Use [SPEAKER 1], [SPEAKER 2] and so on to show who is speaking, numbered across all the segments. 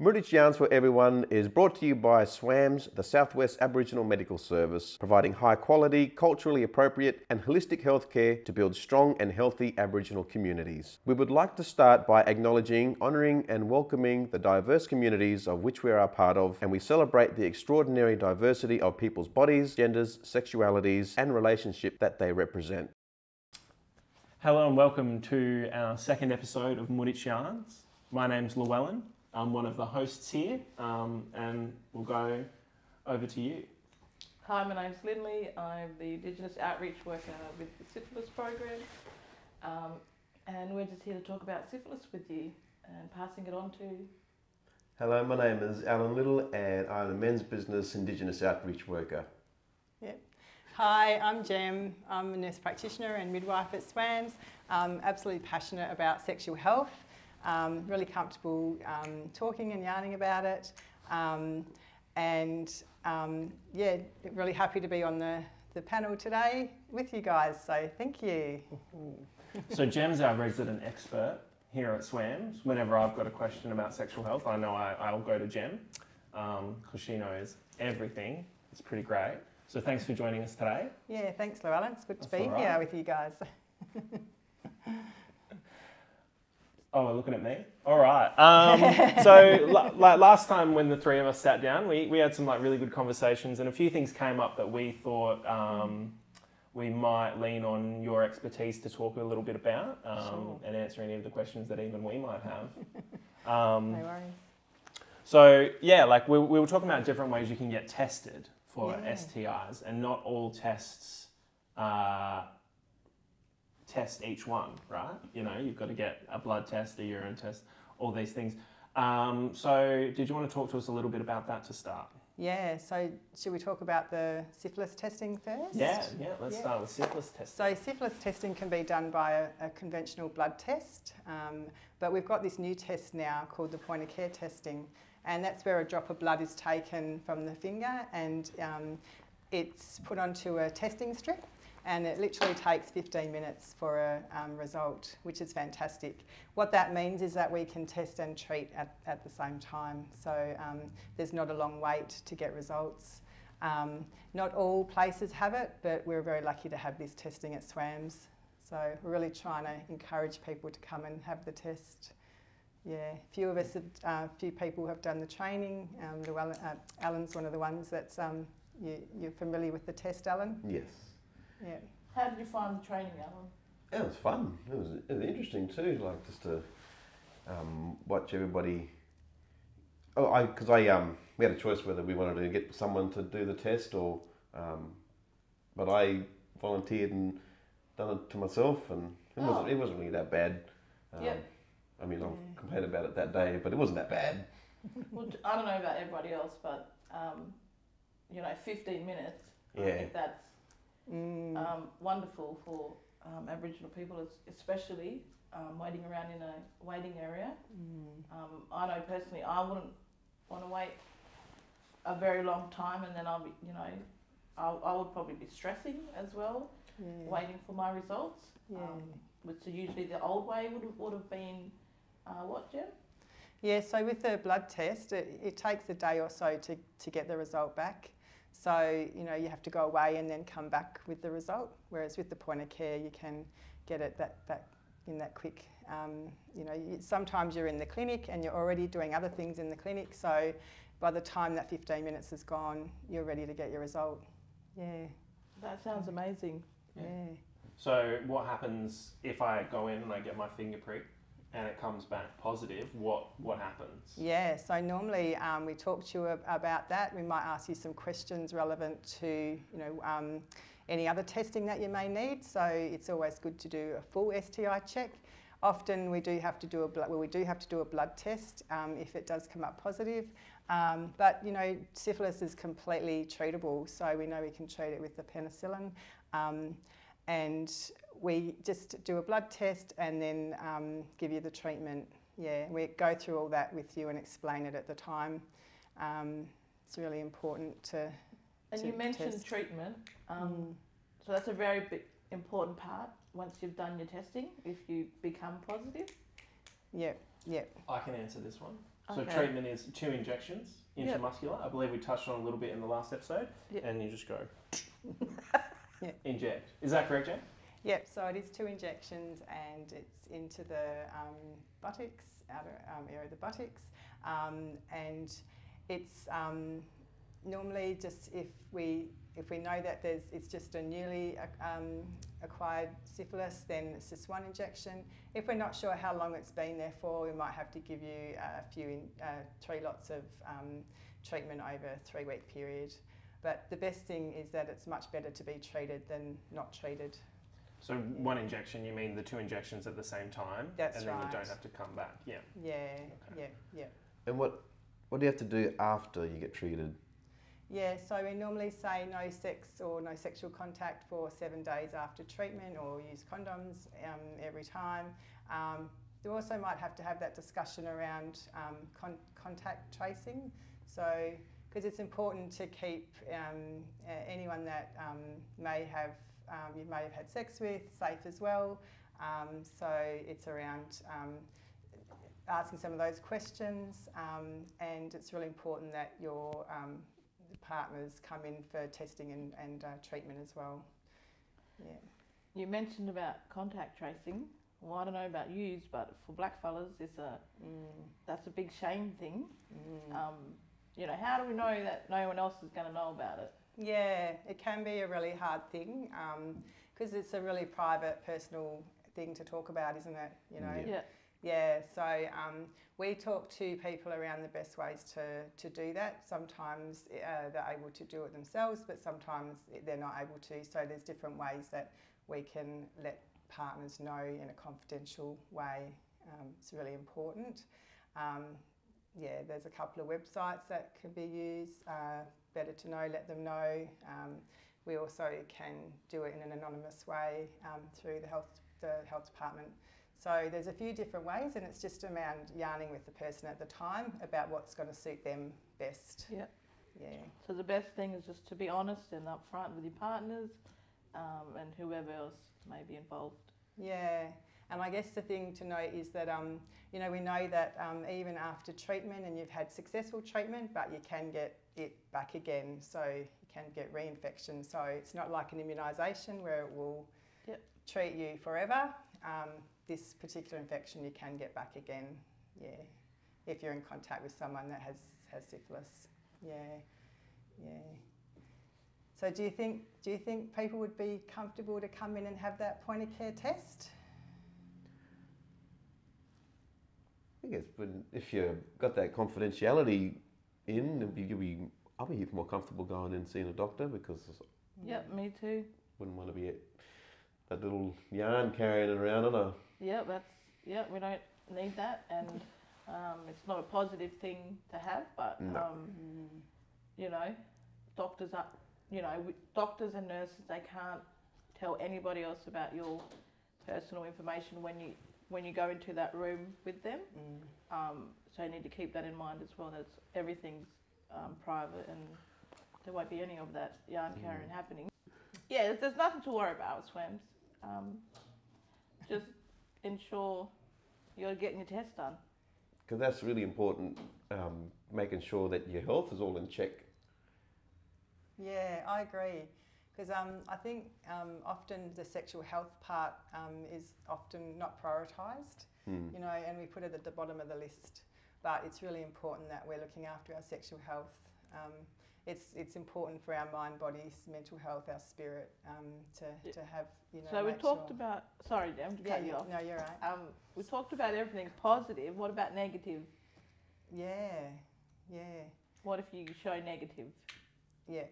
[SPEAKER 1] Moorditj Yarns for Everyone is brought to you by SWAMS, the Southwest Aboriginal Medical Service, providing high quality, culturally appropriate, and holistic healthcare to build strong and healthy Aboriginal communities. We would like to start by acknowledging, honouring, and welcoming the diverse communities of which we are a part of, and we celebrate the extraordinary diversity of people's bodies, genders, sexualities, and relationship that they represent.
[SPEAKER 2] Hello and welcome to our second episode of Moorditj Yarns. My name's Llewelyn. I'm one of the hosts here, um, and we'll go over to you.
[SPEAKER 3] Hi, my name's Lynley. I'm the Indigenous Outreach Worker with the Syphilis Program. Um, and we're just here to talk about syphilis with you and passing it on to.
[SPEAKER 1] Hello, my name is Alan Little, and I'm a men's business Indigenous outreach worker.
[SPEAKER 4] Yep. Hi, I'm Jem. I'm a nurse practitioner and midwife at SWAMS. I'm absolutely passionate about sexual health um, really comfortable um, talking and yarning about it. Um, and um, yeah, really happy to be on the, the panel today with you guys. So thank you.
[SPEAKER 2] so Jem's our resident expert here at SWAMS. Whenever I've got a question about sexual health, I know I, will go to Jem because um, she knows everything. It's pretty great. So thanks for joining us today.
[SPEAKER 4] Yeah, thanks, Llewelyn. It's good to be right. here with you guys.
[SPEAKER 2] Oh, looking at me. All right. Um, so, like last time when the three of us sat down, we, we had some like really good conversations, and a few things came up that we thought um, we might lean on your expertise to talk a little bit about um, sure. and answer any of the questions that even we might have.
[SPEAKER 4] Um, no worries.
[SPEAKER 2] So yeah, like we, we were talking about different ways you can get tested for yeah. STIs, and not all tests. Uh, test each one, right? You know, you've got to get a blood test, a urine test, all these things. Um, so, did you want to talk to us a little bit about that to start?
[SPEAKER 4] Yeah, so should we talk about the syphilis testing first?
[SPEAKER 2] Yeah, yeah, let's yeah. start with syphilis testing.
[SPEAKER 4] So, syphilis testing can be done by a, a conventional blood test, um, but we've got this new test now called the point of care testing, and that's where a drop of blood is taken from the finger and um, it's put onto a testing strip and it literally takes 15 minutes for a um, result, which is fantastic. What that means is that we can test and treat at, at the same time, so um, there's not a long wait to get results. Um, not all places have it, but we're very lucky to have this testing at SWAMS. So we're really trying to encourage people to come and have the test. Yeah, few of us, a uh, few people have done the training. Um, uh, Alan's one of the ones that's um, you, you're familiar with the test, Alan.
[SPEAKER 1] Yes.
[SPEAKER 3] Yeah. How did you find the training, Alan?
[SPEAKER 1] Yeah, it was fun. It was, it was interesting too, like just to um, watch everybody. Oh, I because I um we had a choice whether we wanted to get someone to do the test or, um, but I volunteered and done it to myself, and it oh. wasn't it wasn't really that bad.
[SPEAKER 3] Um, yeah.
[SPEAKER 1] I mean, I'll complain about it that day, but it wasn't that bad.
[SPEAKER 3] well, I don't know about everybody else, but um, you know, 15 minutes. Yeah. I think that's. Um, wonderful for um, Aboriginal people, especially um, waiting around in a waiting area. Mm. Um, I know personally, I wouldn't want to wait a very long time, and then I'll be, you know, I'll, I would probably be stressing as well, yeah. waiting for my results. Yeah. Um, which usually the old way would would have been, uh, what, Jem?
[SPEAKER 4] Yeah, so with the blood test, it, it takes a day or so to, to get the result back. So, you know, you have to go away and then come back with the result. Whereas with the point of care, you can get it that, that in that quick. Um, you know, you, sometimes you're in the clinic and you're already doing other things in the clinic. So by the time that 15 minutes is gone, you're ready to get your result. Yeah.
[SPEAKER 3] That sounds amazing.
[SPEAKER 4] Yeah. yeah.
[SPEAKER 2] So what happens if I go in and I get my finger pricked? And it comes back positive, what what happens?
[SPEAKER 4] Yeah, so normally um, we talk to you about that. We might ask you some questions relevant to you know um, any other testing that you may need. So it's always good to do a full STI check. Often we do have to do a blood well, we do have to do a blood test um, if it does come up positive. Um, but you know, syphilis is completely treatable, so we know we can treat it with the penicillin. Um, and we just do a blood test and then um, give you the treatment. Yeah, we go through all that with you and explain it at the time. Um, it's really important to.
[SPEAKER 3] And
[SPEAKER 4] to
[SPEAKER 3] you mentioned
[SPEAKER 4] test.
[SPEAKER 3] treatment, um, mm. so that's a very big, important part once you've done your testing. If you become positive.
[SPEAKER 4] Yep. Yep.
[SPEAKER 2] I can answer this one. So
[SPEAKER 3] Okay.
[SPEAKER 2] treatment is two injections
[SPEAKER 3] Yep.
[SPEAKER 2] intramuscular. I believe we touched on a little bit in the last episode,
[SPEAKER 3] Yep.
[SPEAKER 2] and you just go
[SPEAKER 4] Yeah.
[SPEAKER 2] inject. Is that correct, Jane?
[SPEAKER 4] Yep, so it is two injections and it's into the um, buttocks, outer um, area of the buttocks. Um, and it's um, normally just if we if we know that there's it's just a newly um, acquired syphilis, then it's just one injection. If we're not sure how long it's been there for, we might have to give you a few in, uh, three lots of um, treatment over a three week period. But the best thing is that it's much better to be treated than not treated.
[SPEAKER 2] So one injection, you mean the two injections at the same time,
[SPEAKER 4] That's
[SPEAKER 2] and then you don't have to come back. Yeah.
[SPEAKER 4] Yeah,
[SPEAKER 2] Okay.
[SPEAKER 4] yeah, yeah.
[SPEAKER 1] And what what do you have to do after you get treated?
[SPEAKER 4] Yeah, so we normally say no sex or no sexual contact for seven days after treatment or use condoms um, every time. Um, you also might have to have that discussion around um, con- contact tracing. So, because it's important to keep um, anyone that um, may have um, you may have had sex with safe as well. Um, so it's around um, asking some of those questions, um, and it's really important that your um, partners come in for testing and, and uh, treatment as well. Yeah.
[SPEAKER 3] You mentioned about contact tracing. Well, I don't know about yous, but for black fellas, it's a
[SPEAKER 4] Mm,
[SPEAKER 3] that's a big shame thing.
[SPEAKER 4] mm.
[SPEAKER 3] Um, you know, how do we know that no one else is going to know about it?
[SPEAKER 4] Yeah, it can be a really hard thing because it's a really private, personal thing to talk about, isn't it? You know.
[SPEAKER 1] Yeah.
[SPEAKER 3] Yeah.
[SPEAKER 4] Yeah, so um, we talk to people around the best ways to, to do that. Sometimes uh, they're able to do it themselves, but sometimes they're not able to. So there's different ways that we can let partners know in a confidential way. Um, it's really important. Um, yeah, there's a couple of websites that can be used. Uh, better to know, let them know. Um, we also can do it in an anonymous way um, through the health the health department. So there's a few different ways, and it's just around yarning with the person at the time about what's going to suit them best.
[SPEAKER 3] Yeah.
[SPEAKER 4] Yeah.
[SPEAKER 3] So the best thing is just to be honest and upfront with your partners, um, and whoever else may be involved.
[SPEAKER 4] Yeah, and I guess the thing to note is that um, you know we know that um, even after treatment and you've had successful treatment, but you can get it back again. So you can get reinfection. So it's not like an immunisation where it will
[SPEAKER 3] Yep.
[SPEAKER 4] treat you forever. Um, this particular infection you can get back again. Yeah, if you're in contact with someone that has has syphilis. Yeah, yeah. So do you think do you think people would be comfortable to come in and have that point of care test?
[SPEAKER 1] I guess, but if you've got that confidentiality in, you'll be, I'll be more comfortable going in and seeing a doctor because
[SPEAKER 3] Yep, me too.
[SPEAKER 1] wouldn't want to be that little yarn carrying it around on a.
[SPEAKER 3] Yep, that's yep. We don't need that, and um, it's not a positive thing to have. But
[SPEAKER 1] No.
[SPEAKER 3] um, you know, doctors are, you know, doctors and nurses they can't tell anybody else about your personal information when you when you go into that room with them.
[SPEAKER 4] Mm.
[SPEAKER 3] Um, so you need to keep that in mind as well. That everything's um, private and there won't be any of that yarn carrying happening. Yeah, there's, there's nothing to worry about with SWAMS. Um, just ensure you're getting your test done.
[SPEAKER 1] Because that's really important, um, making sure that your health is all in check.
[SPEAKER 4] Yeah, I agree. Because um, I think um, often the sexual health part um, is often not prioritised,
[SPEAKER 1] Hmm.
[SPEAKER 4] you know, and we put it at the bottom of the list. But it's really important that we're looking after our sexual health. Um, it's it's important for our mind, body, mental health, our spirit um, to,
[SPEAKER 3] Yeah.
[SPEAKER 4] to have you know.
[SPEAKER 3] so we talked
[SPEAKER 4] sure-
[SPEAKER 3] about. Sorry, I'm to
[SPEAKER 4] Yeah,
[SPEAKER 3] cut you off.
[SPEAKER 4] no, you're right.
[SPEAKER 3] Um, we talked about everything positive. What about negative?
[SPEAKER 4] Yeah, yeah,
[SPEAKER 3] What if you show negative?
[SPEAKER 4] yeah.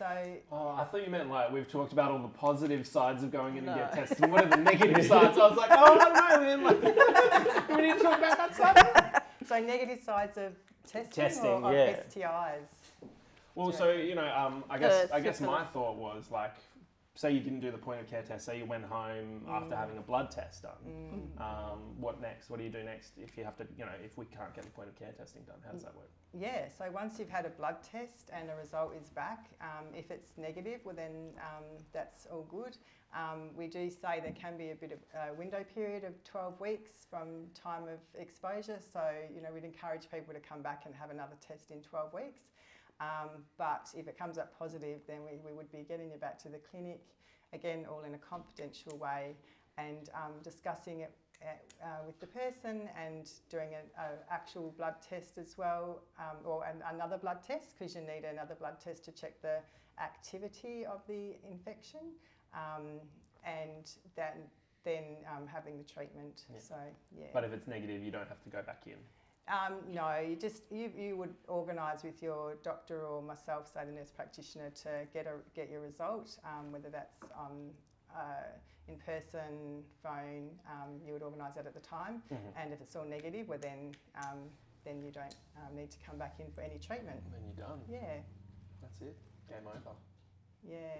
[SPEAKER 4] So
[SPEAKER 2] Oh, I thought you meant like we've talked about all the positive sides of going in and get
[SPEAKER 3] No.
[SPEAKER 2] tested. What are the negative sides? I was like, oh, I don't know, man. Like, we need to talk about that side.
[SPEAKER 4] so negative sides of testing,
[SPEAKER 2] Testing,
[SPEAKER 4] or, or
[SPEAKER 2] yeah.
[SPEAKER 4] STIs.
[SPEAKER 2] Well, so you know, um, I guess
[SPEAKER 3] The
[SPEAKER 2] I guess my thought was like, say you didn't do the point of care test, say you went home after having a blood test done.
[SPEAKER 4] Mm.
[SPEAKER 2] Um, what next? What do you do next if you have to, you know, if we can't get the point of care testing done? How does that work?
[SPEAKER 4] Yeah, so once you've had a blood test and a result is back, um, if it's negative, well then um, that's all good. Um, we do say there can be a bit of a window period of 12 weeks from time of exposure, so you know we'd encourage people to come back and have another test in 12 weeks. Um, but if it comes up positive, then we, we would be getting you back to the clinic, again, all in a confidential way, and um, discussing it uh, with the person and doing an actual blood test as well, um, or an, another blood test because you need another blood test to check the activity of the infection, um, and then then um, having the treatment.
[SPEAKER 2] Yeah.
[SPEAKER 4] So yeah.
[SPEAKER 2] But if it's negative, you don't have to go back in.
[SPEAKER 4] Um, no, you just you, you would organise with your doctor or myself, say the nurse practitioner, to get a get your result, um, whether that's on uh, in person, phone. Um, you would organise that at the time,
[SPEAKER 2] Mm-hmm.
[SPEAKER 4] and if it's all negative, well then um, then you don't um, need to come back in for any treatment.
[SPEAKER 2] And then you're done.
[SPEAKER 4] Yeah,
[SPEAKER 2] That's it. Game over.
[SPEAKER 4] yeah.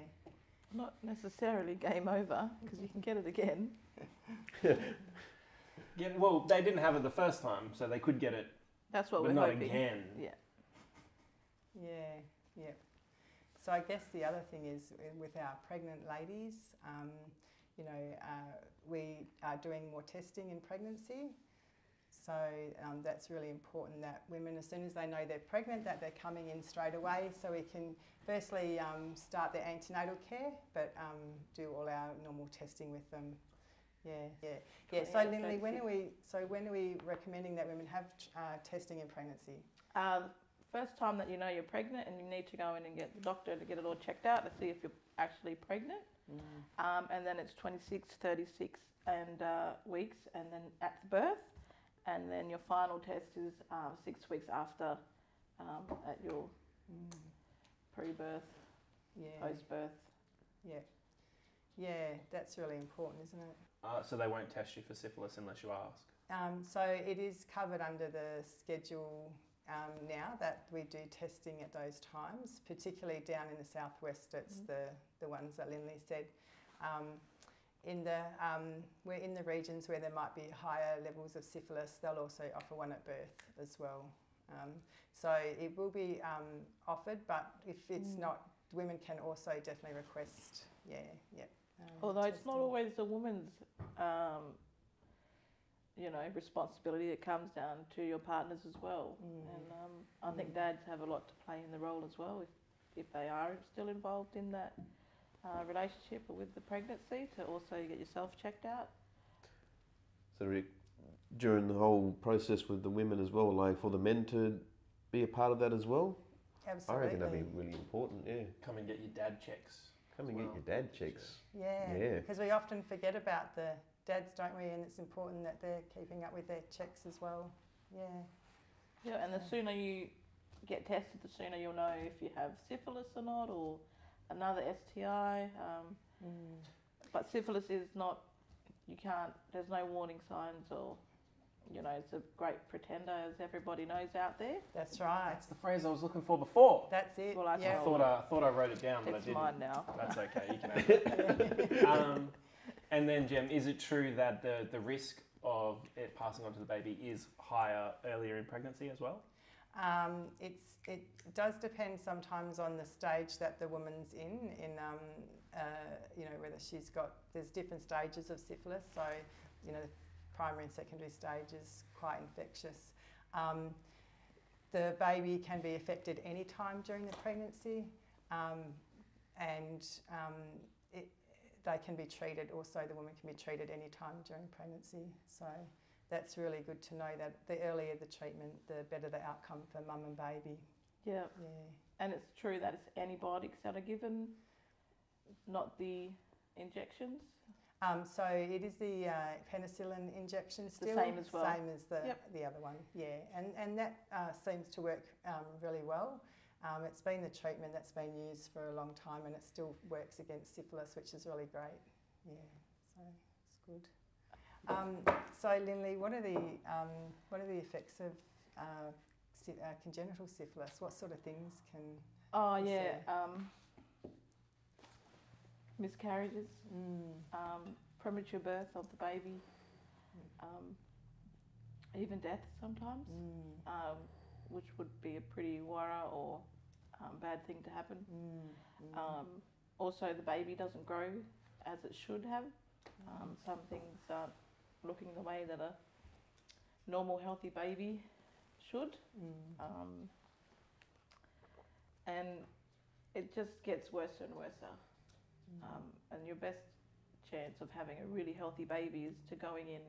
[SPEAKER 3] Not necessarily game over because you can get it again.
[SPEAKER 2] Yeah, well, they didn't have it the first time, so they could get it,
[SPEAKER 3] That's what
[SPEAKER 2] but
[SPEAKER 3] we're
[SPEAKER 2] not
[SPEAKER 3] hoping.
[SPEAKER 2] again.
[SPEAKER 3] Yeah.
[SPEAKER 4] Yeah, yeah. So I guess the other thing is uh, with our pregnant ladies, um, you know, uh, we are doing more testing in pregnancy. So um, that's really important that women, as soon as they know they're pregnant, that they're coming in straight away. So we can firstly um, start their antenatal care, but um, do all our normal testing with them. Yeah, yeah, yeah. So Lynley, when are we? So when are we recommending that women have uh, testing in pregnancy?
[SPEAKER 3] Uh, first time that you know you're pregnant and you need to go in and get the doctor to get it all checked out to see if you're actually pregnant. Um, and then it's 26, 36 and uh, weeks, and then at the birth, and then your final test is um, six weeks after um, at your pre-birth,
[SPEAKER 4] Yeah.
[SPEAKER 3] post-birth.
[SPEAKER 4] Yeah. Yeah, that's really important, isn't it?
[SPEAKER 2] Uh, so they won't test you for syphilis unless you ask.
[SPEAKER 4] Um, so it is covered under the schedule um, now that we do testing at those times, particularly down in the southwest. It's the, the ones that Lynley said. Um, in the um, we're in the regions where there might be higher levels of syphilis. They'll also offer one at birth as well. Um, so it will be um, offered, but if it's not, women can also definitely request. Yeah, yeah. Um,
[SPEAKER 3] Although it's not always a woman's, um, you know, responsibility. It comes down to your partners as well.
[SPEAKER 4] Mm.
[SPEAKER 3] And um, I think dads have a lot to play in the role as well, if, if they are still involved in that uh, relationship or with the pregnancy, to also get yourself checked out.
[SPEAKER 1] So Rick, during the whole process with the women as well, like for the men to be a part of that as well, Absolutely. I
[SPEAKER 4] Absolutely.
[SPEAKER 1] reckon that'd be really important. Yeah,
[SPEAKER 2] Come and get your dad checks.
[SPEAKER 1] Come and
[SPEAKER 2] as
[SPEAKER 1] get your dad checks.
[SPEAKER 4] Yeah,
[SPEAKER 1] Yeah.
[SPEAKER 4] because we often forget about the dads, don't we? And it's important that they're keeping up with their checks as well. Yeah.
[SPEAKER 3] Yeah, and the sooner you get tested, the sooner you'll know if you have syphilis or not, or another STI. Um,
[SPEAKER 4] Mm.
[SPEAKER 3] But syphilis is not, you can't, there's no warning signs or, you know, it's a great pretender, as everybody knows out there.
[SPEAKER 4] That's right.
[SPEAKER 2] That's the phrase I was looking for before.
[SPEAKER 4] That's it.
[SPEAKER 3] Well, I
[SPEAKER 2] I thought I, thought I wrote it down, but
[SPEAKER 3] it's
[SPEAKER 2] I didn't.
[SPEAKER 3] mine now.
[SPEAKER 2] That's okay. You can have it. um, and then, Jem, is it true that the, the risk of it passing on to the baby is higher earlier in pregnancy as well?
[SPEAKER 4] Um, it's, it does depend sometimes on the stage that the woman's in, in um, uh, you know, whether she's got, there's different stages of syphilis, so, you know, the primary and secondary stage is quite infectious. Um, the baby can be affected any time during the pregnancy, um, and um, it, they can be treated, also the woman can be treated any time during pregnancy, so that's really good to know that the earlier the treatment, the better the outcome for mum and baby.
[SPEAKER 3] Yeah,
[SPEAKER 4] Yeah.
[SPEAKER 3] and it's true that it's antibiotics that are given, not the injections.
[SPEAKER 4] Um, so it is the uh, penicillin injection
[SPEAKER 3] the
[SPEAKER 4] still
[SPEAKER 3] same as well.
[SPEAKER 4] same as the
[SPEAKER 3] Yep.
[SPEAKER 4] the other one. Yeah, and and that uh, seems to work um, really well. Um, it's been the treatment that's been used for a long time, and it still works against syphilis, which is really great. Yeah, so it's good. Um, so Lynley, what are the um, what are the effects of uh, uh, congenital syphilis? What sort of things can
[SPEAKER 3] Oh yeah. Miscarriages, um, premature birth of the baby, um, even death sometimes, um, which would be a pretty worry or um, bad thing to happen. Um, also, the baby doesn't grow as it should have. Um, some things aren't looking the way that a normal, healthy baby should. Um, and it just gets worse and worse. Um, and your best chance of having a really healthy baby is to going in,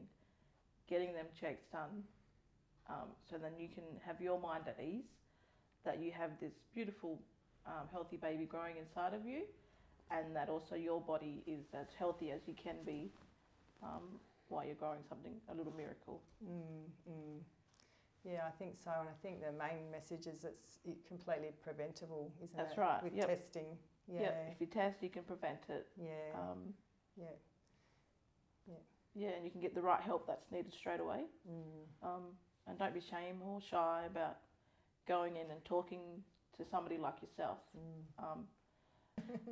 [SPEAKER 3] getting them checks done, um, so then you can have your mind at ease that you have this beautiful, um, healthy baby growing inside of you, and that also your body is as healthy as you can be um, while you're growing something, a little miracle.
[SPEAKER 4] Mm, mm. Yeah, I think so, and I think the main message is it's completely preventable, isn't
[SPEAKER 3] That's
[SPEAKER 4] it?
[SPEAKER 3] right,
[SPEAKER 4] With
[SPEAKER 3] yep.
[SPEAKER 4] testing. Yeah.
[SPEAKER 3] If you test, you can prevent it.
[SPEAKER 4] Yeah.
[SPEAKER 3] Um,
[SPEAKER 4] yeah.
[SPEAKER 3] yeah, and you can get the right help that's needed straight away.
[SPEAKER 4] Mm.
[SPEAKER 3] Um, and don't be shame or shy about going in and talking to somebody like yourself.
[SPEAKER 4] Mm.
[SPEAKER 3] Um,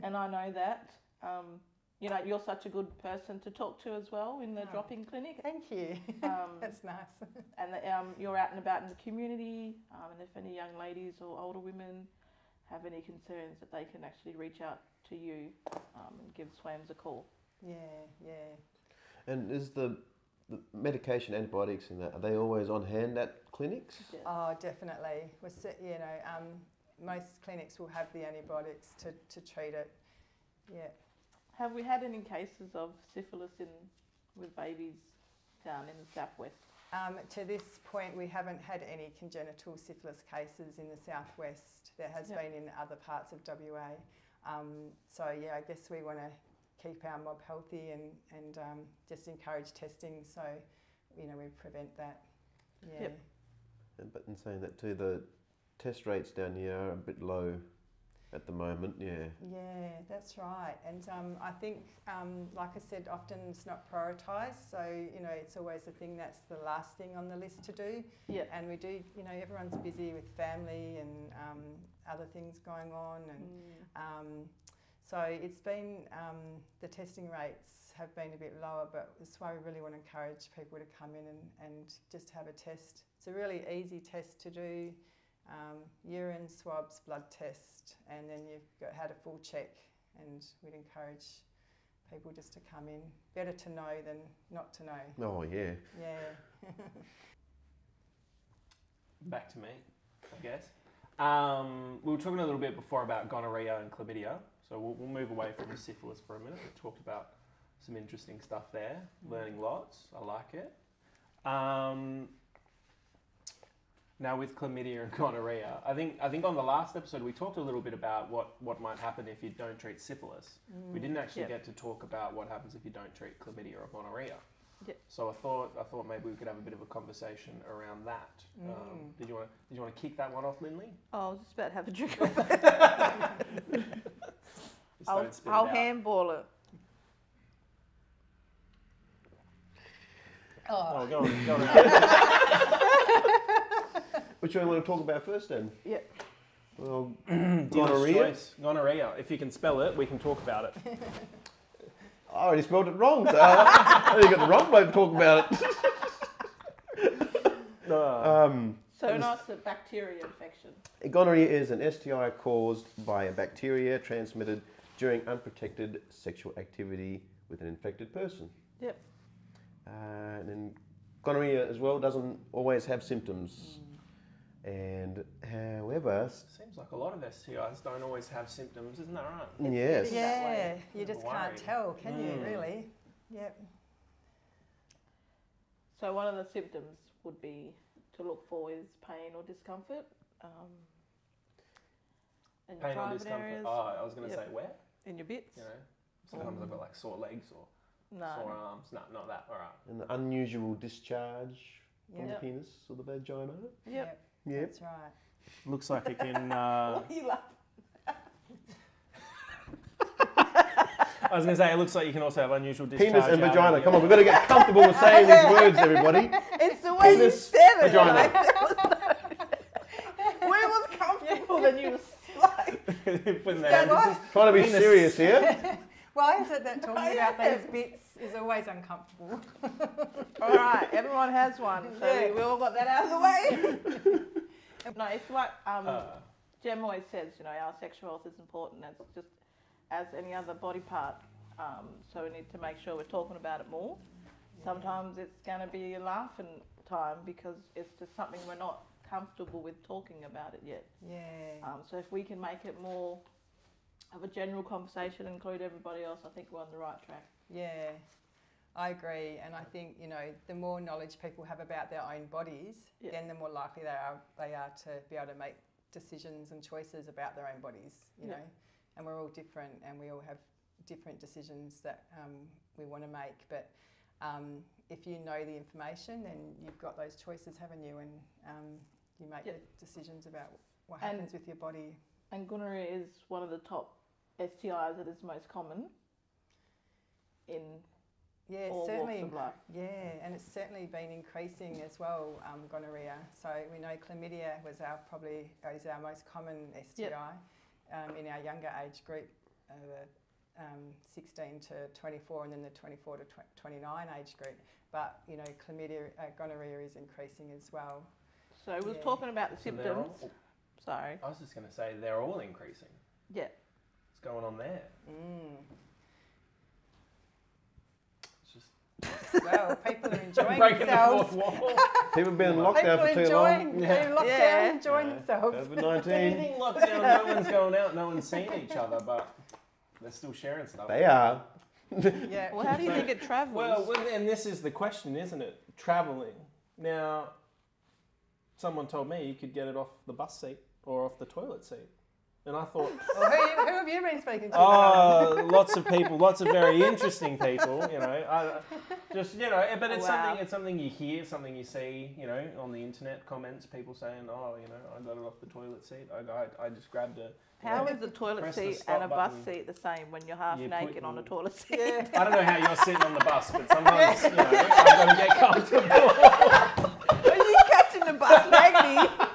[SPEAKER 3] and I know that. Um, you know, you're such a good person to talk to as well in the
[SPEAKER 4] Oh.
[SPEAKER 3] drop-in clinic.
[SPEAKER 4] Thank you.
[SPEAKER 3] Um,
[SPEAKER 4] That's nice.
[SPEAKER 3] and that, um, you're out and about in the community. Um, and if any young ladies or older women have any concerns, that they can actually reach out to you um, and give SWAMS a call.
[SPEAKER 4] yeah, yeah.
[SPEAKER 1] And is the, the medication, antibiotics, and that are they always on hand at clinics?
[SPEAKER 3] Yes.
[SPEAKER 4] Oh, definitely. We're, you know, um, most clinics will have the antibiotics to, to treat it. Yeah.
[SPEAKER 3] Have we had any cases of syphilis in with babies down in the southwest?
[SPEAKER 4] Um, to this point, we haven't had any congenital syphilis cases in the southwest. There has
[SPEAKER 3] Yep.
[SPEAKER 4] been in other parts of WA. Um, so yeah, I guess we want to keep our mob healthy and and um, just encourage testing so you know we prevent that. Yeah.
[SPEAKER 3] Yep.
[SPEAKER 1] And, but in saying that too, the test rates down here are a bit low at the moment. Yeah.
[SPEAKER 4] Yeah, that's right. And um, I think, um, like I said, often it's not prioritised. So, you know, it's always the thing that's the last thing on the list to do.
[SPEAKER 3] Yeah.
[SPEAKER 4] And we do, you know, everyone's busy with family and um, other things going on. And
[SPEAKER 3] Mm.
[SPEAKER 4] um, so it's been, um, the testing rates have been a bit lower, but that's why we really want to encourage people to come in and, and just have a test. It's a really easy test to do um, urine swabs, blood test, and then you've got had a full check. And we'd encourage people just to come in. Better to know than not to know.
[SPEAKER 1] Oh yeah.
[SPEAKER 4] Yeah.
[SPEAKER 2] Back to me, I guess. Um, we were talking a little bit before about gonorrhea and chlamydia, so we'll, we'll move away from the syphilis for a minute. We talked about some interesting stuff there, learning lots. I like it. Um, now with chlamydia and gonorrhea, I think I think on the last episode we talked a little bit about what, what might happen if you don't treat syphilis. We didn't actually
[SPEAKER 3] Yep.
[SPEAKER 2] get to talk about what happens if you don't treat chlamydia or gonorrhea.
[SPEAKER 3] Yep.
[SPEAKER 2] So I thought I thought maybe we could have a bit of a conversation around that. Um,
[SPEAKER 4] Mm.
[SPEAKER 2] did you want to Did you want to kick that one off, Lynley?
[SPEAKER 3] Oh, I was just about to have a drink of
[SPEAKER 2] Just
[SPEAKER 3] I'll,
[SPEAKER 2] don't spit it
[SPEAKER 3] I'll
[SPEAKER 2] out.
[SPEAKER 3] handball it.
[SPEAKER 2] Oh, go on, go on.
[SPEAKER 1] Which one you want to talk about first then?
[SPEAKER 3] Yep.
[SPEAKER 1] Well, gonorrhea.
[SPEAKER 2] Gonorrhea. If you can spell it, we can talk about it.
[SPEAKER 1] I already spelled it wrong, so I only got the wrong way to talk about it. Um,
[SPEAKER 3] So nice a bacteria infection.
[SPEAKER 1] gonorrhea is an STI caused by a bacteria transmitted during unprotected sexual activity with an infected person.
[SPEAKER 3] Yep.
[SPEAKER 1] Uh, and then gonorrhea as well doesn't always have symptoms. And however,
[SPEAKER 2] seems like a lot of STIs don't always have symptoms, isn't that right?
[SPEAKER 1] yes,
[SPEAKER 3] getting- that
[SPEAKER 4] Yeah, you just
[SPEAKER 2] Worry.
[SPEAKER 4] can't tell, can you,
[SPEAKER 2] Mm.
[SPEAKER 4] really? Yep.
[SPEAKER 3] So one of the symptoms would be to look for is pain or discomfort. Um, in
[SPEAKER 2] Pain or discomfort.
[SPEAKER 3] areas,
[SPEAKER 2] Oh, I was going to
[SPEAKER 3] Yep.
[SPEAKER 2] say where?
[SPEAKER 3] in your bits.
[SPEAKER 2] You know, sometimes I've got like sore legs or
[SPEAKER 3] No.
[SPEAKER 2] sore arms. No, not that. All right.
[SPEAKER 1] an unusual discharge from
[SPEAKER 4] Yep.
[SPEAKER 1] the penis or the vagina.
[SPEAKER 3] Yep.
[SPEAKER 1] Yep.
[SPEAKER 4] That's right.
[SPEAKER 2] Looks like it can. Uh,
[SPEAKER 3] you laughing?
[SPEAKER 2] I was going to say it looks like you can also have unusual discharge.
[SPEAKER 1] Penis and vagina. Come on, we've got to get comfortable with saying these words, everybody.
[SPEAKER 3] It's the way you
[SPEAKER 1] Penis,
[SPEAKER 3] said it.
[SPEAKER 1] vagina.
[SPEAKER 3] Like, there was no- Where was comfortable? Then you was like,
[SPEAKER 2] Putting
[SPEAKER 3] that
[SPEAKER 2] that
[SPEAKER 3] right?
[SPEAKER 2] emphasis.
[SPEAKER 1] Trying to be
[SPEAKER 2] Penis.
[SPEAKER 1] serious here.
[SPEAKER 4] Why is it that talking about
[SPEAKER 3] am.
[SPEAKER 4] those bits is always uncomfortable?
[SPEAKER 3] All right, everyone has one, so
[SPEAKER 4] Yeah.
[SPEAKER 3] we all got that out of the way. no, it's like um,
[SPEAKER 2] Uh,
[SPEAKER 3] Jem always says, you know, our sexual health is important It's just as any other body part. Um, so we need to make sure we're talking about it more. Sometimes it's going to be a laughing time because it's just something we're not comfortable with talking about it yet.
[SPEAKER 4] Yeah.
[SPEAKER 3] Um, so if we can make it more of a general conversation, include everybody else, I think we're on the right track.
[SPEAKER 4] Yeah, I agree, and I think you know the more knowledge people have about their own bodies, then the more likely they are they are to be able to make decisions and choices about their own bodies. You know, and we're all different, and we all have different decisions that um, we want to make. But um, if you know the information, then you've got those choices, haven't you? And um, you make the decisions about what
[SPEAKER 3] And-
[SPEAKER 4] happens with your body.
[SPEAKER 3] And gonorrhea is one of the top STIs that is most common in
[SPEAKER 4] Yeah,
[SPEAKER 3] all
[SPEAKER 4] certainly.
[SPEAKER 3] walks of life.
[SPEAKER 4] Yeah, and it's certainly been increasing as well, um, gonorrhea. So we know chlamydia was our probably is our most common STI um, in our younger age group, uh, the um, 16 to 24, and then the 24 to tw- 29 age group. But you know, chlamydia, uh, gonorrhea is increasing as well.
[SPEAKER 3] So we was
[SPEAKER 4] Yeah.
[SPEAKER 3] talking about the
[SPEAKER 2] so
[SPEAKER 3] symptoms.
[SPEAKER 2] all-
[SPEAKER 3] Sorry.
[SPEAKER 2] I was just going to say they're all increasing.
[SPEAKER 3] Yeah.
[SPEAKER 2] What's going on there?
[SPEAKER 4] Mm.
[SPEAKER 2] It's just
[SPEAKER 4] Well, people are enjoying
[SPEAKER 2] breaking the
[SPEAKER 4] themselves.
[SPEAKER 2] fourth wall.
[SPEAKER 1] People have been in
[SPEAKER 4] People
[SPEAKER 1] lockdown for too
[SPEAKER 4] enjoying,
[SPEAKER 1] long.
[SPEAKER 2] Yeah.
[SPEAKER 4] in lockdown,
[SPEAKER 3] Yeah.
[SPEAKER 4] enjoying
[SPEAKER 2] Yeah.
[SPEAKER 4] themselves.
[SPEAKER 1] COVID 19.
[SPEAKER 2] Anything lockdown, no one's going out, no one's seeing each other, but they're still sharing stuff.
[SPEAKER 1] They are.
[SPEAKER 4] Yeah.
[SPEAKER 3] Well, how do you
[SPEAKER 2] So-
[SPEAKER 3] think it travels?
[SPEAKER 2] Well, well, and this is the question, isn't it? Traveling. Now, someone told me you could get it off the bus seat or off the toilet seat. And I thought,
[SPEAKER 4] Well, who, you- who have you been speaking to?
[SPEAKER 2] oh, lots of people, lots of very interesting people, you know. I, just, you know, but it's oh,
[SPEAKER 3] Wow.
[SPEAKER 2] something it's something you hear, something you see, you know, on the internet comments, people saying, oh, you know, I got it off the toilet seat. I, I, I just grabbed a.
[SPEAKER 3] how
[SPEAKER 2] Yeah.
[SPEAKER 3] is the toilet
[SPEAKER 2] Press the
[SPEAKER 3] seat and a bus
[SPEAKER 2] button.
[SPEAKER 3] seat the same when you're half
[SPEAKER 2] You put
[SPEAKER 3] naked on a toilet seat?
[SPEAKER 4] Yeah.
[SPEAKER 2] I don't know how you're sitting on the bus, but sometimes, you know, I've got to get comfortable.
[SPEAKER 3] Are you catching the bus negative?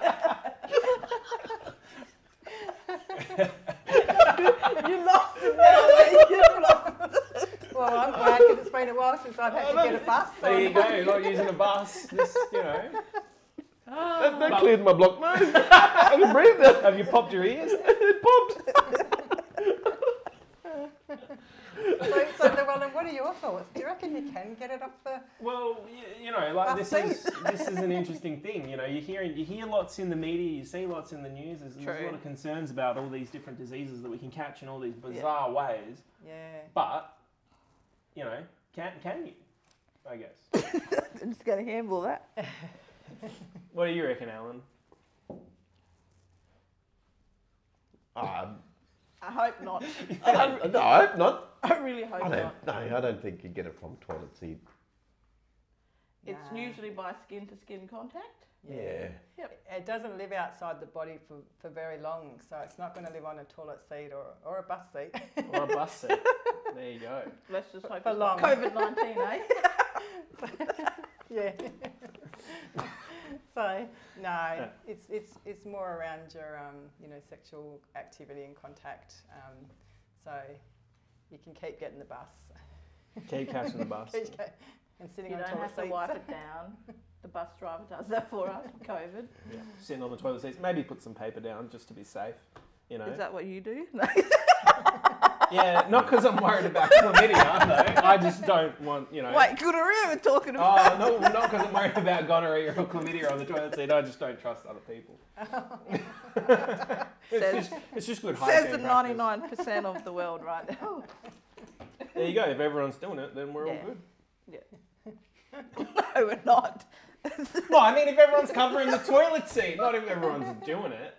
[SPEAKER 3] you lost it now. mate. You lost
[SPEAKER 4] Well, I'm glad because it's been a while since I've had oh, to get a bus.
[SPEAKER 2] There you go, you're not using a bus. Just, you know. Ah.
[SPEAKER 1] That, that cleared my blocked nose. I can breathe now.
[SPEAKER 2] Have you popped your ears?
[SPEAKER 1] It popped.
[SPEAKER 4] So, so Llewelyn, what are your thoughts? Do you reckon you can get it off the?
[SPEAKER 2] Well, you, you know, like this
[SPEAKER 4] seen
[SPEAKER 2] is this is an interesting thing. You know, you hear you hear lots in the media, you see lots in the news. There's, there's a lot of concerns about all these different diseases that we can catch in all these bizarre ways.
[SPEAKER 4] Yeah.
[SPEAKER 2] But you know, can can you? I guess.
[SPEAKER 3] I'm just going to handle that.
[SPEAKER 2] What do you reckon, Alan?
[SPEAKER 1] Um,
[SPEAKER 3] I hope not.
[SPEAKER 1] I don't, no, I hope not.
[SPEAKER 3] I really hope
[SPEAKER 1] I
[SPEAKER 3] not.
[SPEAKER 1] don't, no, I don't think you get it from toilet seat.
[SPEAKER 3] It's
[SPEAKER 4] Nah.
[SPEAKER 3] usually by skin to skin contact.
[SPEAKER 1] Yeah.
[SPEAKER 4] It doesn't live outside the body for, for very long, so it's not going to live on a toilet seat or, or a bus seat.
[SPEAKER 2] Or a bus seat? There you go.
[SPEAKER 3] Let's just hope
[SPEAKER 4] For
[SPEAKER 3] it's
[SPEAKER 4] long.
[SPEAKER 3] not COVID 19, eh?
[SPEAKER 4] yeah. so no, it's it's it's more around your um, you know sexual activity and contact. Um, so you can keep getting the bus.
[SPEAKER 2] Keep catching the bus.
[SPEAKER 4] Keep and sitting
[SPEAKER 3] You
[SPEAKER 4] on
[SPEAKER 3] don't
[SPEAKER 4] toilet
[SPEAKER 3] have to
[SPEAKER 4] seats.
[SPEAKER 3] wipe it down. The bus driver does that for us with COVID.
[SPEAKER 2] Yeah. Sitting on the toilet seats. Maybe put some paper down just to be safe. You know.
[SPEAKER 3] Is that what you do? No.
[SPEAKER 2] Yeah, not because I'm worried about chlamydia, though. I just don't want, you know.
[SPEAKER 3] Wait, gonorrhea we're talking oh, about.
[SPEAKER 2] Oh, no, not because I'm worried about gonorrhea or chlamydia on the toilet seat. I just don't trust other people. it's,
[SPEAKER 3] Says-
[SPEAKER 2] just, it's just good
[SPEAKER 3] Says the 99% of the world right now. Oh.
[SPEAKER 2] There you go. If everyone's doing it, then we're
[SPEAKER 3] Yeah.
[SPEAKER 2] all good. Yeah.
[SPEAKER 3] no, we're not.
[SPEAKER 2] Well, I mean, if everyone's covering the toilet seat, not if everyone's doing it.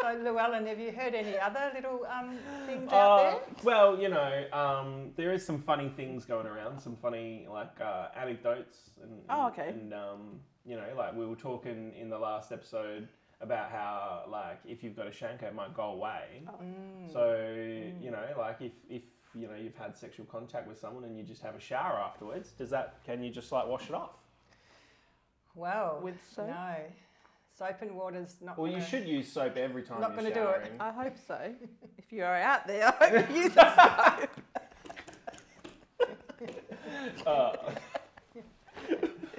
[SPEAKER 4] So Llewelyn, have you heard any other little um, things out
[SPEAKER 2] Uh,
[SPEAKER 4] there?
[SPEAKER 2] well, you know, um, there is some funny things going around, some funny like uh, anecdotes, and,
[SPEAKER 3] Oh, okay.
[SPEAKER 2] and um, you know, like we were talking in the last episode about how like if you've got a chancre, it might go away.
[SPEAKER 4] Mm.
[SPEAKER 2] So you know, like if if you know you've had sexual contact with someone and you just have a shower afterwards, does that can you just like wash it off?
[SPEAKER 4] Well,
[SPEAKER 3] With soap?
[SPEAKER 4] no. soap and water's not.
[SPEAKER 2] Well, you
[SPEAKER 4] gonna-
[SPEAKER 2] should use soap every time
[SPEAKER 4] Not
[SPEAKER 2] you're
[SPEAKER 4] gonna do it.
[SPEAKER 3] I hope so. If you are out there, I hope you use the soap.
[SPEAKER 2] Uh,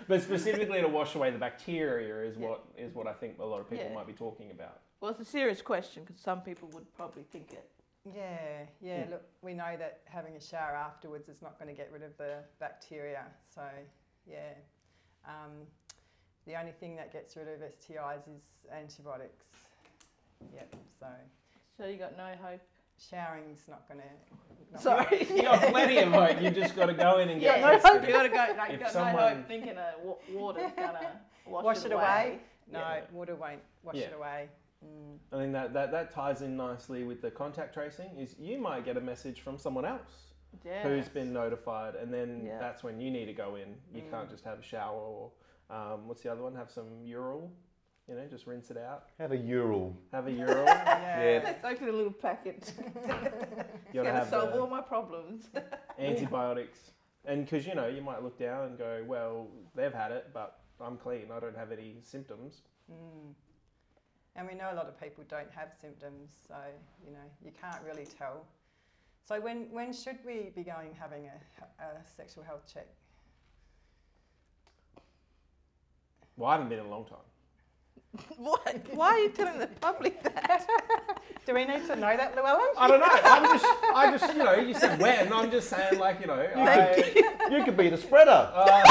[SPEAKER 2] but specifically to wash away the bacteria is
[SPEAKER 3] Yeah.
[SPEAKER 2] what is what I think a lot of people
[SPEAKER 3] Yeah.
[SPEAKER 2] might be talking about.
[SPEAKER 3] Well, it's a serious question because some people would probably think it.
[SPEAKER 4] Yeah, yeah. Look, we know that having a shower afterwards is not going to get rid of the bacteria. So, yeah. Um, the only thing that gets rid of STIs is antibiotics. Yep. So,
[SPEAKER 3] So you got no hope.
[SPEAKER 4] showering's not going to.
[SPEAKER 3] Sorry.
[SPEAKER 2] You got plenty of hope. You just got to go in and
[SPEAKER 3] Yeah,
[SPEAKER 2] get
[SPEAKER 3] no
[SPEAKER 2] tested.
[SPEAKER 3] hope. You got to go. Like,
[SPEAKER 2] If
[SPEAKER 3] got no hope thinking a water's gonna wash,
[SPEAKER 4] Wash it away. No,
[SPEAKER 2] Yeah.
[SPEAKER 4] water won't wash
[SPEAKER 2] Yeah.
[SPEAKER 4] it away. Mm.
[SPEAKER 2] I think that, that, that ties in nicely with the contact tracing is you might get a message from someone else
[SPEAKER 3] Yeah.
[SPEAKER 2] who's been notified and then
[SPEAKER 3] Yeah.
[SPEAKER 2] that's when you need to go in. You
[SPEAKER 4] Mm.
[SPEAKER 2] can't just have a shower or um, what's the other one? Have some Ural, you know, just rinse it out.
[SPEAKER 1] Have a Ural.
[SPEAKER 2] Have a Ural.
[SPEAKER 4] Yeah.
[SPEAKER 3] Let's open a little packet.
[SPEAKER 2] you
[SPEAKER 3] It's
[SPEAKER 2] gotta
[SPEAKER 3] gonna
[SPEAKER 2] have
[SPEAKER 3] solve all my problems.
[SPEAKER 2] antibiotics. And because, you know, you might look down and go, well, they've had it, but I'm clean. I don't have any symptoms.
[SPEAKER 4] Mm. And we know a lot of people don't have symptoms, so you know you can't really tell. So when when should we be going having a, a sexual health check?
[SPEAKER 2] Well, I haven't been in a long time.
[SPEAKER 3] what? Why are you telling the public that?
[SPEAKER 4] Do we need to know that, Llewelyn?
[SPEAKER 2] I don't know. I'm just, I just, you know, you said when. I'm just saying, like, you know, I,
[SPEAKER 1] You could be the spreader.
[SPEAKER 2] uh,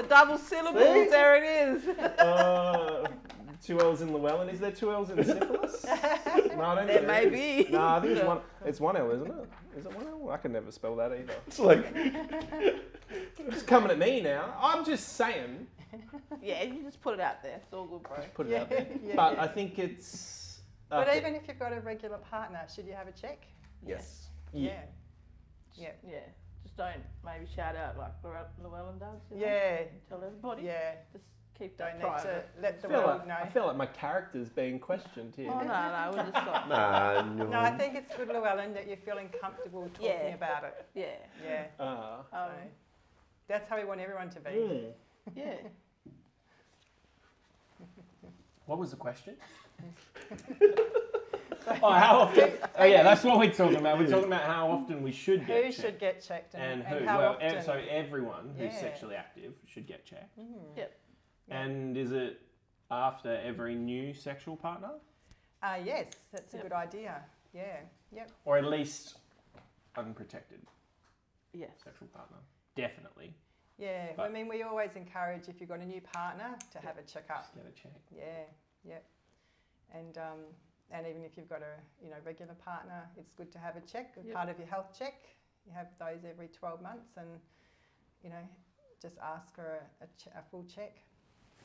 [SPEAKER 3] The double syllables. There it is.
[SPEAKER 2] uh, two L's in Llewelyn. Is there two L's in syphilis? No, I don't
[SPEAKER 3] There
[SPEAKER 2] think
[SPEAKER 3] may
[SPEAKER 2] is.
[SPEAKER 3] be.
[SPEAKER 2] No, I think it's one. It's one L, isn't it? Is it one L? I can never spell that either.
[SPEAKER 1] It's like
[SPEAKER 2] It's coming at me now. I'm just saying.
[SPEAKER 3] Yeah, you just put it out there. It's all good, bro.
[SPEAKER 2] Put it
[SPEAKER 4] Yeah,
[SPEAKER 2] out there.
[SPEAKER 4] yeah,
[SPEAKER 2] but
[SPEAKER 4] yeah.
[SPEAKER 2] I think it's.
[SPEAKER 4] But
[SPEAKER 2] uh,
[SPEAKER 4] even if you've got a regular partner, should you have a check?
[SPEAKER 1] yes.
[SPEAKER 2] yeah.
[SPEAKER 4] Yeah.
[SPEAKER 3] Yeah. Just don't maybe shout out like Llew- Llewelyn does. you know?
[SPEAKER 4] Yeah.
[SPEAKER 3] Tell everybody.
[SPEAKER 4] Yeah.
[SPEAKER 3] Just keep
[SPEAKER 4] Don't
[SPEAKER 3] that
[SPEAKER 4] need to
[SPEAKER 3] private.
[SPEAKER 4] let the
[SPEAKER 2] feel,
[SPEAKER 4] world
[SPEAKER 2] like,
[SPEAKER 4] know.
[SPEAKER 2] I feel like my character's being questioned here.
[SPEAKER 3] Oh no, no, we'll just stop.
[SPEAKER 1] Nah, no.
[SPEAKER 4] No, I think it's good, Llewelyn, that you're feeling comfortable talking
[SPEAKER 3] Yeah.
[SPEAKER 4] about it.
[SPEAKER 3] Yeah.
[SPEAKER 4] Yeah.
[SPEAKER 2] Uh,
[SPEAKER 3] Um,
[SPEAKER 4] So that's how we want everyone to be.
[SPEAKER 2] mm.
[SPEAKER 3] yeah.
[SPEAKER 2] What was the question? oh, how often? Oh, yeah, that's what we're talking about. We're talking about how often we should get
[SPEAKER 4] Who
[SPEAKER 2] checked.
[SPEAKER 4] should get checked and,
[SPEAKER 2] and who?
[SPEAKER 4] how
[SPEAKER 2] well,
[SPEAKER 4] often?
[SPEAKER 2] ev- so everyone who's
[SPEAKER 4] Yeah.
[SPEAKER 2] sexually active should get checked.
[SPEAKER 4] Mm.
[SPEAKER 3] Yep.
[SPEAKER 2] And is it after every new sexual partner,
[SPEAKER 4] Uh, yes, that's a
[SPEAKER 3] Yep.
[SPEAKER 4] good idea. Yeah, yep.
[SPEAKER 2] or at least unprotected
[SPEAKER 3] Yes.
[SPEAKER 2] sexual partner? Definitely
[SPEAKER 4] Yeah,
[SPEAKER 2] But-
[SPEAKER 4] I mean, we always encourage if you've got a new partner to have a checkup.
[SPEAKER 2] just get a check.
[SPEAKER 4] Yeah, yep. And um, and even if you've got a you know regular partner, it's good to have a check. A
[SPEAKER 3] Yep.
[SPEAKER 4] Part of your health check. You have those every 12 months, and you know, just ask for a, a, che- a full check.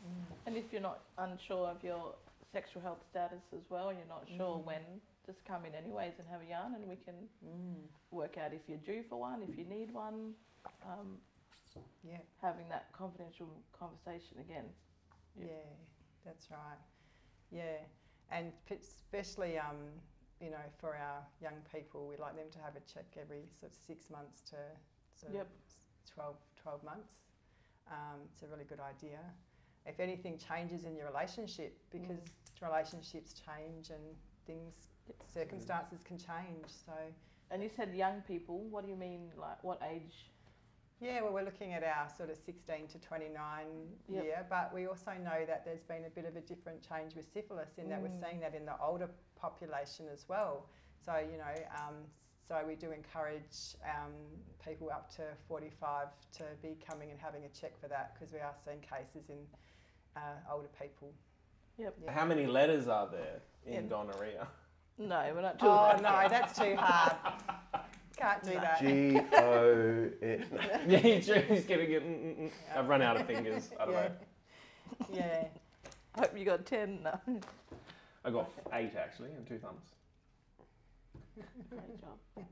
[SPEAKER 4] Mm.
[SPEAKER 3] And if you're not unsure of your sexual health status as well, you're not sure
[SPEAKER 4] Mm.
[SPEAKER 3] when, just come in anyways and have a yarn, and we can
[SPEAKER 4] Mm.
[SPEAKER 3] work out if you're due for one, if you need one. Um,
[SPEAKER 4] Yeah,
[SPEAKER 3] having that confidential conversation again. Yep.
[SPEAKER 4] yeah, that's right. Yeah, and especially um, you know for our young people, we like them to have a check every sort of six months to sort
[SPEAKER 3] Yep.
[SPEAKER 4] of s- 12, 12 months. Um, it's a really good idea. If anything changes in your relationship, because relationships change and things, circumstances can change. So
[SPEAKER 3] And you said young people. What do you mean? Like what age?
[SPEAKER 4] Yeah, well, we're looking at our sort of 16 to 29
[SPEAKER 3] Yep.
[SPEAKER 4] year, but we also know that there's been a bit of a different change with syphilis in that we're
[SPEAKER 3] Mm.
[SPEAKER 4] seeing that in the older population as well. So, you know, um, so we do encourage um, people up to 45 to be coming and having a check for that because we are seeing cases in uh, older people.
[SPEAKER 3] Yep.
[SPEAKER 4] Yeah.
[SPEAKER 2] How many letters are there in
[SPEAKER 3] In-
[SPEAKER 2] gonorrhea?
[SPEAKER 3] No, we're not doing
[SPEAKER 4] Oh,
[SPEAKER 3] that.
[SPEAKER 4] no, that's too hard. Can't do that.
[SPEAKER 1] G O N.
[SPEAKER 2] yeah, he's he's getting it. mm, mm, mm. I've run out of fingers. I don't
[SPEAKER 4] yeah.
[SPEAKER 2] know.
[SPEAKER 4] Yeah.
[SPEAKER 3] I hope you got ten. No.
[SPEAKER 2] I got eight actually and two thumbs.
[SPEAKER 3] Great job.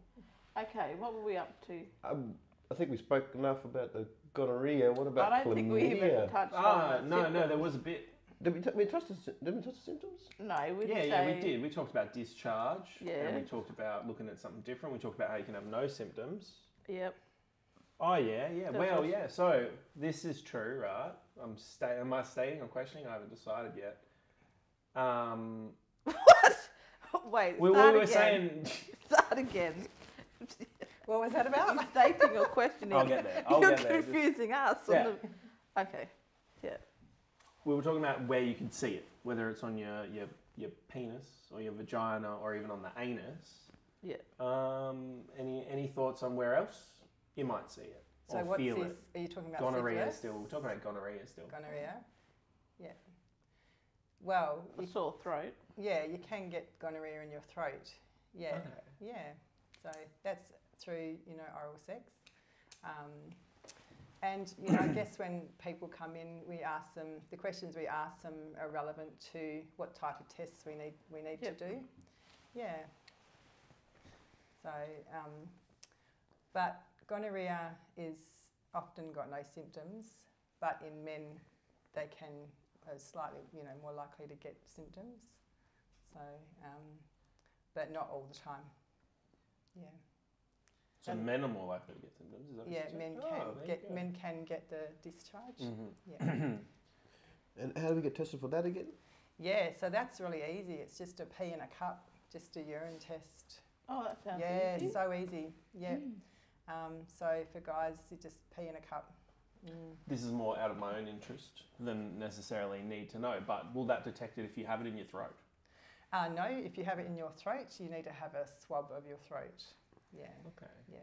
[SPEAKER 3] Okay, what were we up to?
[SPEAKER 1] Um, I think we spoke enough about the gonorrhea. What about
[SPEAKER 3] I don't think we even
[SPEAKER 1] chlamydia?
[SPEAKER 3] touched
[SPEAKER 2] Ah,
[SPEAKER 3] on
[SPEAKER 2] no, no,
[SPEAKER 3] symptoms.
[SPEAKER 2] there was a bit.
[SPEAKER 1] Did we, t- we touch the, did we touch the symptoms?
[SPEAKER 3] No, we
[SPEAKER 2] yeah,
[SPEAKER 3] did
[SPEAKER 2] yeah,
[SPEAKER 3] say
[SPEAKER 2] we did. We talked about discharge.
[SPEAKER 3] Yeah.
[SPEAKER 2] And we talked about looking at something different. We talked about how you can have no symptoms.
[SPEAKER 3] Yep.
[SPEAKER 2] Oh yeah, yeah.
[SPEAKER 3] That's
[SPEAKER 2] well,
[SPEAKER 3] awesome.
[SPEAKER 2] yeah. So this is true, right? I'm stay. Am I stating or questioning? I haven't decided yet. Um,
[SPEAKER 3] what? Wait,
[SPEAKER 2] we, we
[SPEAKER 3] start
[SPEAKER 2] were
[SPEAKER 3] again.
[SPEAKER 2] saying.
[SPEAKER 3] Start again.
[SPEAKER 4] What was that about?
[SPEAKER 3] You're stating or questioning.
[SPEAKER 2] I'll get there. I'll
[SPEAKER 3] You're
[SPEAKER 2] get there. Just-
[SPEAKER 3] confusing us. on
[SPEAKER 2] Yeah.
[SPEAKER 3] the- Okay.
[SPEAKER 2] We were talking about where you can see it, whether it's on your your, your penis or your vagina or even on the anus.
[SPEAKER 3] Yeah.
[SPEAKER 2] Um, any any thoughts on where else you might see it
[SPEAKER 4] So
[SPEAKER 2] or
[SPEAKER 4] what's
[SPEAKER 2] feel
[SPEAKER 4] this?
[SPEAKER 2] it?
[SPEAKER 4] Are you talking about
[SPEAKER 2] Gonorrhea
[SPEAKER 4] syphilis?
[SPEAKER 2] still. We're talking about gonorrhea still.
[SPEAKER 4] Gonorrhea. Yeah. Well,
[SPEAKER 3] A
[SPEAKER 4] you,
[SPEAKER 3] sore throat.
[SPEAKER 4] yeah, you can get gonorrhea in your throat. Yeah.
[SPEAKER 2] Okay.
[SPEAKER 4] Yeah, so that's through you know oral sex, um, and you know I guess when people come in, we ask them the questions we ask them are relevant to what type of tests we need we need
[SPEAKER 3] Yep.
[SPEAKER 4] to do. Yeah. So, um, but gonorrhea is often got no symptoms, but in men they can are slightly you know more likely to get symptoms. So, um, but not all the time. Yeah.
[SPEAKER 2] So
[SPEAKER 3] And-
[SPEAKER 2] men are more likely to get symptoms. Is that
[SPEAKER 4] Yeah,
[SPEAKER 2] you
[SPEAKER 4] men
[SPEAKER 2] Oh,
[SPEAKER 4] can
[SPEAKER 2] there you
[SPEAKER 4] get men can get the discharge.
[SPEAKER 2] Mhm.
[SPEAKER 4] Yeah.
[SPEAKER 1] And how do we get tested for that again?
[SPEAKER 4] yeah, so that's really easy. It's just a pee in a cup, just a urine test.
[SPEAKER 3] Oh, that sounds
[SPEAKER 4] yeah,
[SPEAKER 3] easy.
[SPEAKER 4] so easy. Yeah.
[SPEAKER 3] Mm.
[SPEAKER 4] Um, so for guys, you just pee in a cup. Mm.
[SPEAKER 2] This is more out of my own interest than necessarily need to know. But will that detect it if you have it in your throat?
[SPEAKER 4] Uh, no, if you have it in your throat, you need to have a swab of your throat. Yeah.
[SPEAKER 2] Okay. Yeah.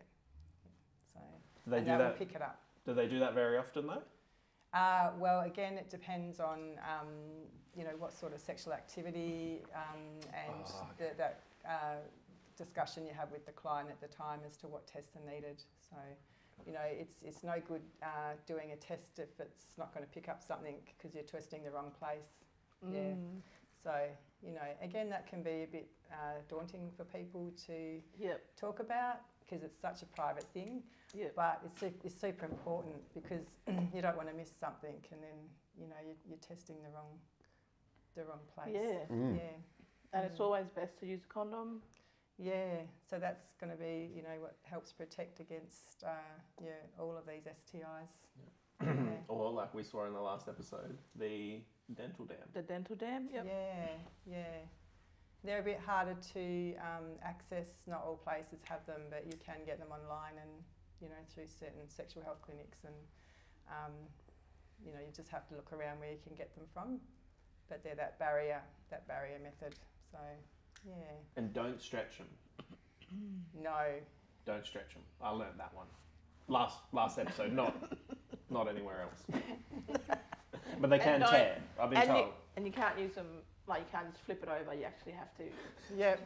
[SPEAKER 4] So
[SPEAKER 2] Do they
[SPEAKER 4] and
[SPEAKER 2] do
[SPEAKER 4] that,
[SPEAKER 2] that?
[SPEAKER 4] will pick it up.
[SPEAKER 2] Do they do that very often though?
[SPEAKER 4] Uh, well, again, it depends on um, you know what sort of sexual activity um, and
[SPEAKER 2] Oh,
[SPEAKER 4] the, that uh, discussion you have with the client at the time as to what tests are needed. So, you know, it's it's no good uh, doing a test if it's not going to pick up something because you're twisting the wrong place. Yeah. So, you know, again, that can be a bit uh, daunting for people to
[SPEAKER 3] Yep.
[SPEAKER 4] talk about because it's such a private thing.
[SPEAKER 3] Yep.
[SPEAKER 4] But it's, su- it's super important because you don't want to miss something and then, you know, you're, you're testing the wrong, the wrong place.
[SPEAKER 3] Yeah.
[SPEAKER 1] Mm.
[SPEAKER 4] Yeah.
[SPEAKER 3] And it's
[SPEAKER 4] Mm.
[SPEAKER 3] always best to use a condom.
[SPEAKER 4] Yeah. So that's going to be, you know, what helps protect against, uh, yeah, all of these STIs. Yeah.
[SPEAKER 2] or like we saw in the last episode, the dental dam.
[SPEAKER 3] The dental dam. Yep.
[SPEAKER 4] Yeah, yeah. They're a bit harder to um, access. Not all places have them, but you can get them online and you know through certain sexual health clinics, and um, you know you just have to look around where you can get them from. But they're that barrier, that barrier method. So yeah,
[SPEAKER 2] And don't stretch them.
[SPEAKER 4] no,
[SPEAKER 2] Don't stretch them. I learned that one. Last last episode, not not anywhere else. but they can
[SPEAKER 3] And don't-
[SPEAKER 2] tear. I've been
[SPEAKER 3] and you,
[SPEAKER 2] told.
[SPEAKER 3] and you can't use them like you can't just flip it over. You actually have to
[SPEAKER 4] yeah,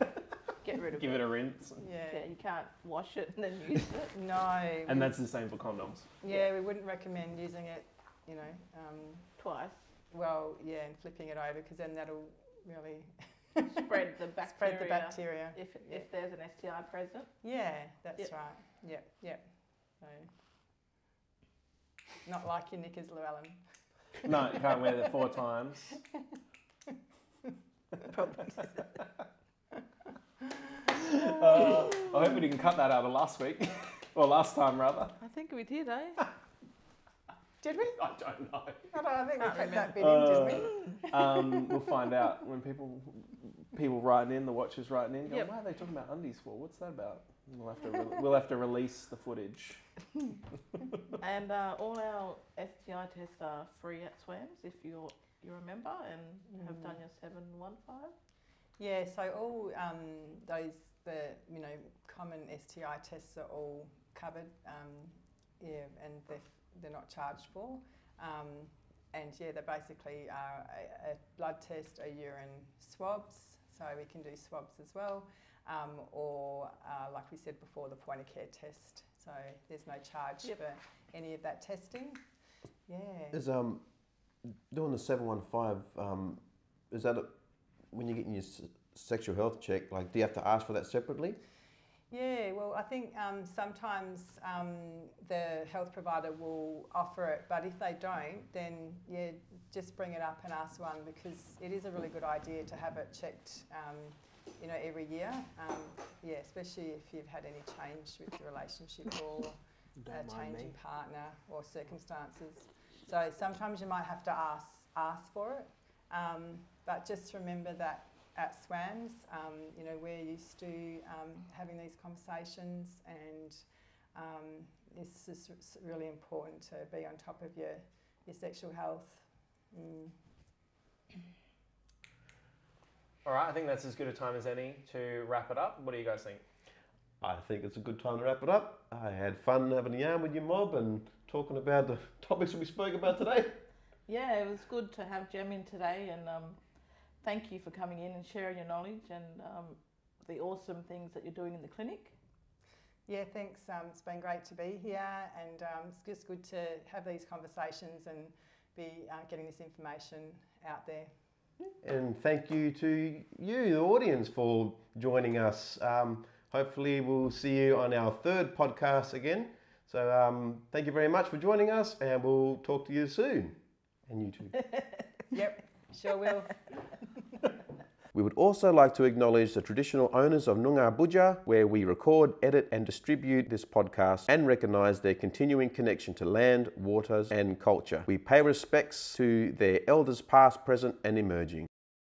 [SPEAKER 3] get rid of it.
[SPEAKER 2] Give
[SPEAKER 3] it.
[SPEAKER 2] it a rinse.
[SPEAKER 3] Yeah,
[SPEAKER 4] yeah,
[SPEAKER 3] you can't wash it and then use it.
[SPEAKER 4] no.
[SPEAKER 2] And that's the same for condoms.
[SPEAKER 4] yeah, we wouldn't recommend using it. You know, um,
[SPEAKER 3] Twice.
[SPEAKER 4] well, yeah, and flipping it over because then that'll really
[SPEAKER 3] Spread the bacteria.
[SPEAKER 4] spread the bacteria.
[SPEAKER 3] If,
[SPEAKER 4] Yeah.
[SPEAKER 3] if there's an STI present.
[SPEAKER 4] Yeah, that's
[SPEAKER 3] Yep.
[SPEAKER 4] right. Yep, yep. So, not like your knickers, Llewelyn.
[SPEAKER 2] No, you can't wear it four times. Uh, I hope we didn't cut that out of last week. or last time, rather.
[SPEAKER 3] I think we did, eh?
[SPEAKER 4] Did we?
[SPEAKER 2] I don't know.
[SPEAKER 4] I, don't, I think we
[SPEAKER 3] Can't
[SPEAKER 4] put that bit
[SPEAKER 2] Uh,
[SPEAKER 4] in, didn't we?
[SPEAKER 2] Um, we'll find out when people people writing in, the watchers writing in, go,
[SPEAKER 3] Yep.
[SPEAKER 2] why are they talking about undies for? What's that about? We'll have to re- we'll have to release the footage.
[SPEAKER 3] And uh, all our STI tests are free at SWAMS if you're you're a member and have done your seven one five.
[SPEAKER 4] Yeah, so all um, those, the, you know, common STI tests are all covered, um, yeah, and they're, they're not charged for. Um, and yeah, they basically are a, a blood test, a urine swabs, so we can do swabs as well, um, or uh, like we said before, the point of care test. So there's no charge
[SPEAKER 3] Yep.
[SPEAKER 4] for any of that testing. Yeah.
[SPEAKER 1] Is um doing the seven one five um is that a, when you're getting your s- sexual health check? Like, do you have to ask for that separately?
[SPEAKER 4] Yeah, well, I think um, sometimes um, the health provider will offer it, but if they don't, then yeah, just bring it up and ask one because it is a really good idea to have it checked, um, you know, every year. Um, yeah, especially if you've had any change with your relationship or a changing partner or circumstances. So So sometimes you might have to ask ask for it, um, but just remember that at SWAMS, um, you know, we're used to um, having these conversations, and um, this is really important to be on top of your your sexual health. Mm.
[SPEAKER 2] All right, I think that's as good a time as any to wrap it up. What do you guys think?
[SPEAKER 1] I think it's a good time to wrap it up. I had fun having a yarn with your mob and talking about the topics that we spoke about today.
[SPEAKER 3] Yeah, it was good to have Jem in today, and um, thank you for coming in and sharing your knowledge and um, the awesome things that you're doing in the clinic.
[SPEAKER 4] Yeah, thanks. Um, it's been great to be here, and um, it's just good to have these conversations and be uh, getting this information out there.
[SPEAKER 1] And thank you to you, the audience, for joining us. Um, hopefully, we'll see you on our third podcast again. So, um, thank you very much for joining us, and we'll talk to you soon. And you too.
[SPEAKER 4] yep, sure will.
[SPEAKER 1] We would also like to acknowledge the traditional owners of Noongar Boodjar, where we record, edit, and distribute this podcast, and recognise their continuing connection to land, waters, and culture. We pay respects to their elders past, present, and emerging.